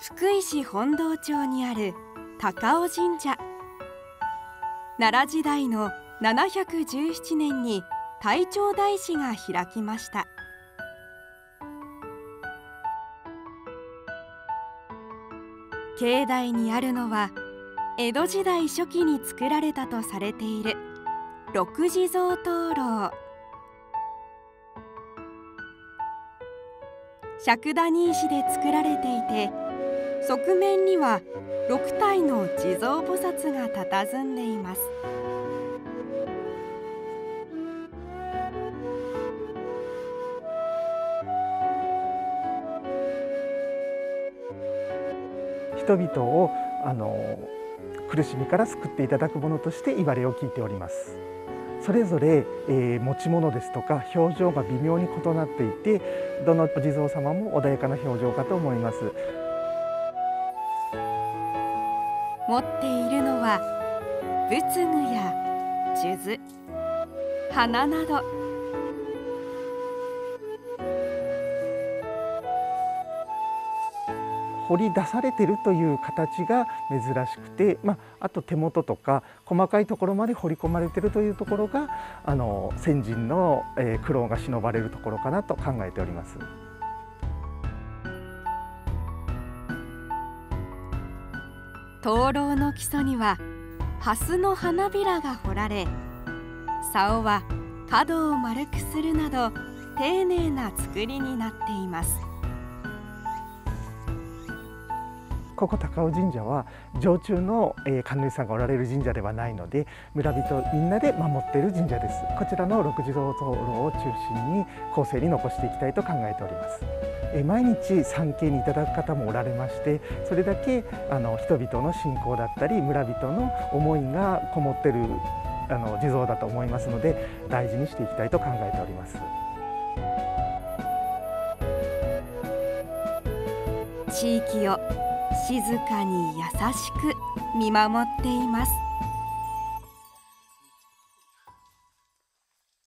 福井市本堂町にある高尾神社。奈良時代の717年に太長大師が開きました。境内にあるのは江戸時代初期に作られたとされている六地蔵灯籠。尺谷石で作られていて側面には6体の地蔵菩薩が佇んでいます。人々をあの苦しみから救っていただくものとして言われを聞いております。それぞれ、えー、持ち物ですとか表情が微妙に異なっていてどの地蔵様も穏やかな表情かと思います。持っているのは仏具や数珠花など掘り出されてるという形が珍しくて、まあ、あと手元とか細かいところまで掘り込まれてるというところがあの先人の、えー、苦労が忍ばれるところかなと考えております。灯籠の基礎には蓮の花びらが彫られ竿は角を丸くするなど丁寧な作りになっています。ここ高尾神社は常駐の、え神主さんがおられる神社ではないので村人みんなで守っている神社です。こちらの六地蔵灯籠を中心に後世に残していきたいと考えております。え毎日参詣にいただく方もおられましてそれだけあの人々の信仰だったり村人の思いがこもってるあの地蔵だと思いますので大事にしていきたいと考えております。地域を静かに優しく見守っています。